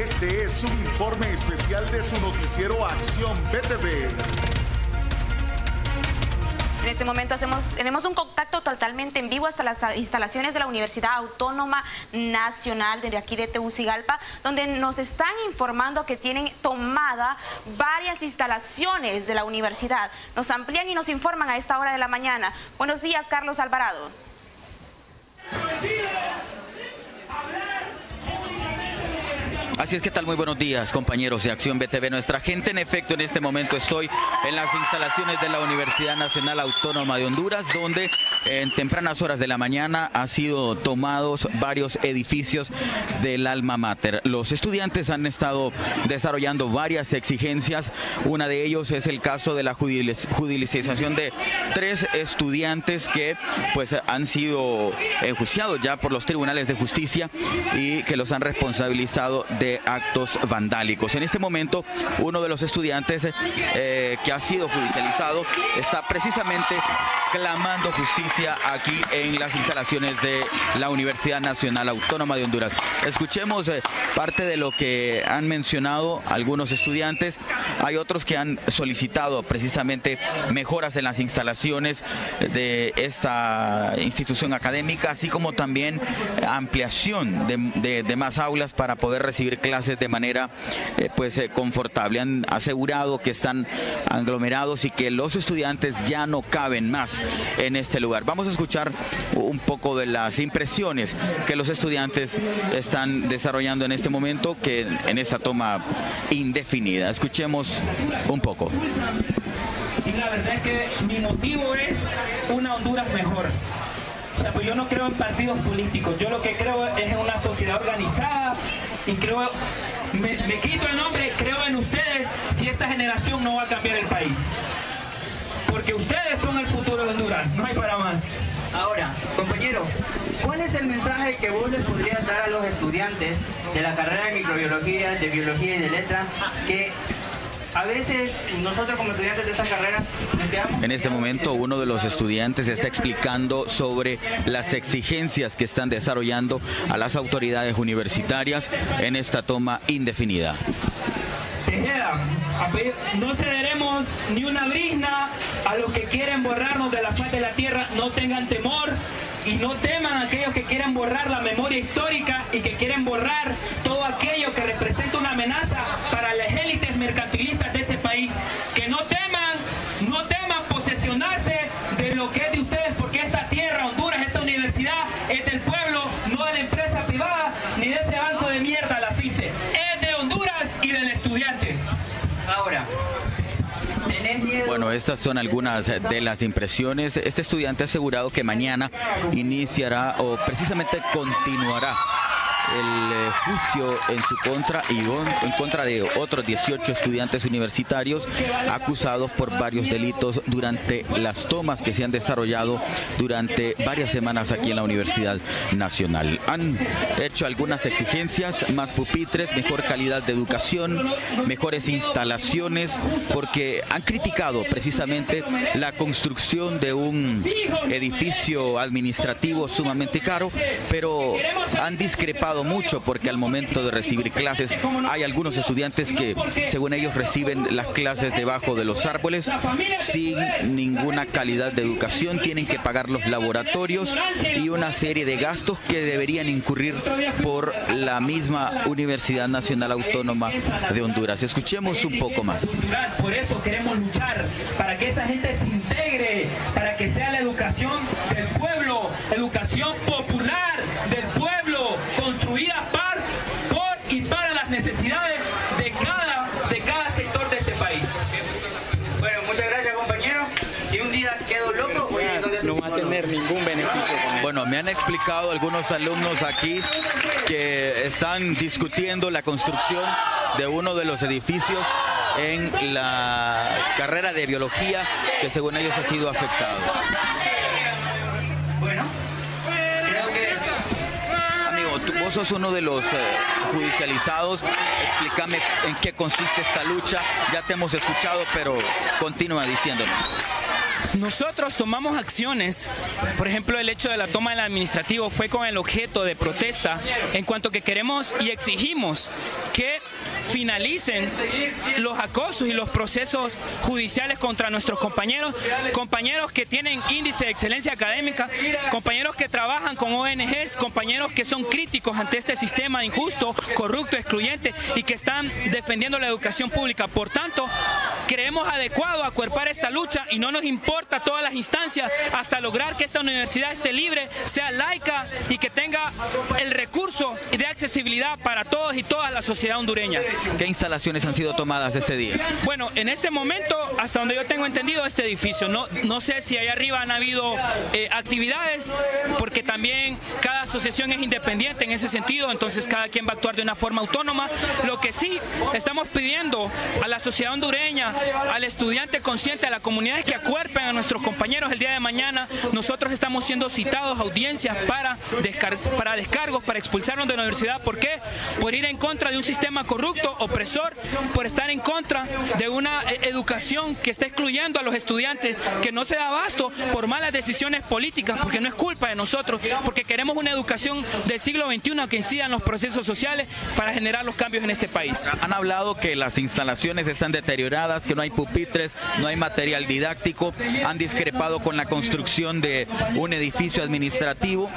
Este es un informe especial de su noticiero Acción BTV. En este momento tenemos un contacto totalmente en vivo hasta las instalaciones de la Universidad Autónoma Nacional de aquí de Tegucigalpa, donde nos están informando que tienen tomada varias instalaciones de la universidad. Nos amplían y nos informan a esta hora de la mañana. Buenos días, Carlos Alvarado. Así es que tal, muy buenos días compañeros de Acción BTV. Nuestra gente, en efecto, en este momento estoy en las instalaciones de la Universidad Nacional Autónoma de Honduras, donde en tempranas horas de la mañana han sido tomados varios edificios del alma mater. Los estudiantes han estado desarrollando varias exigencias. Una de ellos es el caso de la judicialización de tres estudiantes que pues han sido enjuiciados ya por los tribunales de justicia y que los han responsabilizado de actos vandálicos. En este momento, uno de los estudiantes eh, que ha sido judicializado está precisamente clamando justicia aquí en las instalaciones de la Universidad Nacional Autónoma de Honduras. Escuchemos eh, parte de lo que han mencionado algunos estudiantes. Hay otros que han solicitado precisamente mejoras en las instalaciones de esta institución académica, así como también ampliación de más aulas para poder recibir clases de manera eh, pues eh, confortable. Han asegurado que están aglomerados y que los estudiantes ya no caben más en este lugar. Vamos a escuchar un poco de las impresiones que los estudiantes están desarrollando en este momento, que en esta toma indefinida. Escuchemos un poco. Y la verdad es que mi motivo es una Honduras mejor. Sea, pues yo no creo en partidos políticos, yo lo que creo es en una sociedad organizada y creo, me, quito el nombre, creo en ustedes si esta generación no va a cambiar el país. Porque ustedes son el futuro de Honduras, no hay para más. Ahora, compañero, ¿cuál es el mensaje que vos les podrías dar a los estudiantes de la carrera de microbiología, de biología y de letras que a veces nosotros como estudiantes de esta carrera En este momento uno de los estudiantes está explicando sobre las exigencias que están desarrollando a las autoridades universitarias en esta toma indefinida. No cederemos ni una brisna a los que quieren borrarnos de la faz de la tierra. No tengan temor y no teman a aquellos que quieren borrar la memoria histórica y que quieren borrar todo aquello que estas son algunas de las impresiones. Este estudiante ha asegurado que mañana iniciará o precisamente continuará el eh, juicio en su contra y en contra de otros 18 estudiantes universitarios acusados por varios delitos durante las tomas que se han desarrollado durante varias semanas aquí en la Universidad Nacional. Han hecho algunas exigencias, más pupitres, mejor calidad de educación, mejores instalaciones, porque han criticado precisamente la construcción de un edificio administrativo sumamente caro, pero han discrepado mucho porque al momento de recibir clases hay algunos estudiantes que, según ellos, reciben las clases debajo de los árboles sin ninguna calidad de educación, tienen que pagar los laboratorios y una serie de gastos que deberían incurrir por la misma Universidad Nacional Autónoma de Honduras. Escuchemos un poco más. Por eso queremos luchar para que esa gente se integre, para que sea la educación del pueblo, educación popular del pueblo, Bueno, me han explicado algunos alumnos aquí que están discutiendo la construcción de uno de los edificios en la carrera de biología que según ellos ha sido afectado. vos sos uno de los eh, judicializados. Explícame en qué consiste esta lucha. Ya te hemos escuchado, pero continúa diciéndonos. Nosotros tomamos acciones, por ejemplo, el hecho de la toma del administrativo fue con el objeto de protesta en cuanto que queremos y exigimos que finalicen los acosos y los procesos judiciales contra nuestros compañeros, compañeros que tienen índice de excelencia académica, compañeros que trabajan con ONGs, compañeros que son críticos ante este sistema injusto, corrupto, excluyente y que están defendiendo la educación pública. Por tanto, creemos adecuado acuerpar esta lucha y no nos importa todas las instancias hasta lograr que esta universidad esté libre, sea laica y que tenga el recurso de accesibilidad para todos y toda la sociedad hondureña. ¿Qué instalaciones han sido tomadas ese día? Bueno, en este momento, hasta donde yo tengo entendido, este edificio, no, no sé si allá arriba han habido eh, actividades, porque también cada asociación es independiente en ese sentido, entonces cada quien va a actuar de una forma autónoma. Lo que sí estamos pidiendo a la sociedad hondureña, al estudiante consciente, a la comunidad es que acuerpen a nuestros compañeros el día de mañana. Nosotros estamos siendo citados a audiencias para, para descargos, para expulsarnos de la universidad. ¿Por qué? Por ir en contra de un sistema corrupto, opresor, por estar en contra de una eh, educación que está excluyendo a los estudiantes, que no se da abasto por malas decisiones políticas, porque no es culpa de nosotros, porque queremos una educación del siglo XXI que incida en los procesos sociales para generar los cambios en este país. Han hablado que las instalaciones están deterioradas, que no hay pupitres, no hay material didáctico, han discrepado con la construcción de un edificio administrativo.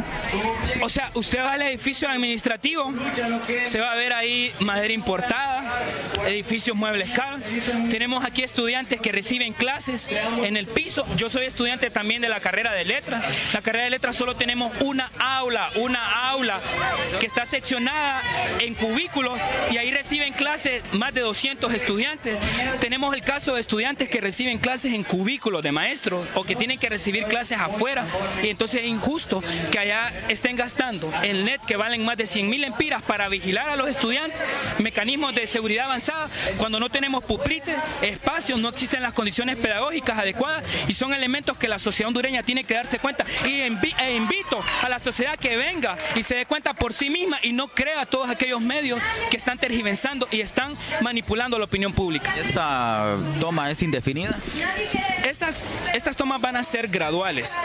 O sea, usted va al edificio administrativo, se va a ver ahí madera importada, edificios muebles caros. Tenemos aquí estudiantes que reciben clases en el piso. Yo soy estudiante también de la carrera de letras. La carrera de letras solo tenemos una aula, una aula que está seccionada en cubículos y ahí reciben clases más de 200 estudiantes. Tenemos el caso de estudiantes que reciben clases en cubículos de maestros o que tienen que recibir clases afuera y entonces es injusto que allá estén gastando en net que valen más de 100 mil empiras para vigilar a los estudiantes, mecanismos de seguridad avanzada, cuando no tenemos pupitres, espacios, no existen las condiciones pedagógicas adecuadas y son elementos que la sociedad hondureña tiene que darse cuenta y e invito a la sociedad que venga y se dé cuenta por sí misma y no crea todos aquellos medios que están tergiversando y están manipulando la opinión pública. ¿Esta toma es indefinida? Estas, estas tomas van a ser graduales.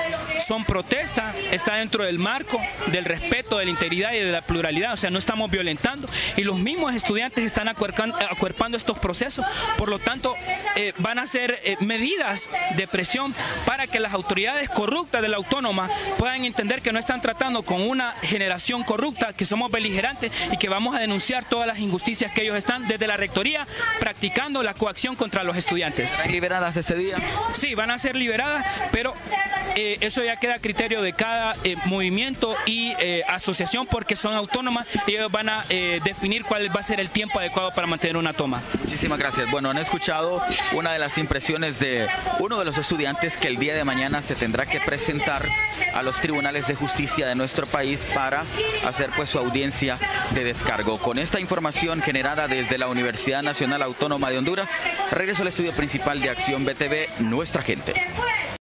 Son protesta, está dentro del marco del respeto, de la integridad y de la pluralidad. O sea, no estamos violentando. Y los mismos estudiantes están acuerpando estos procesos. Por lo tanto, eh, van a ser eh, medidas de presión para que las autoridades corruptas de la autónoma puedan entender que no están tratando con una generación corrupta, que somos beligerantes y que vamos a denunciar todas las injusticias que ellos están desde la rectoría practicando la coacción contra los estudiantes. ¿Están liberadas ese día? Sí, van a ser liberadas, pero eh, eso ya queda a criterio de cada eh, movimiento y eh, asociación porque son autónomas y ellos van a definir cuál va a ser el tiempo adecuado para mantener una toma. Muchísimas gracias. Bueno, han escuchado una de las impresiones de uno de los estudiantes que el día de mañana se tendrá que presentar a los tribunales de justicia de nuestro país para hacer pues su audiencia de descargo. Con esta información generada desde la Universidad Nacional Autónoma de Honduras, regreso al estudio principal de Acción BTV, nuestra gente.